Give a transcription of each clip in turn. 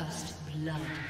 First blood.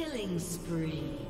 Killing spree.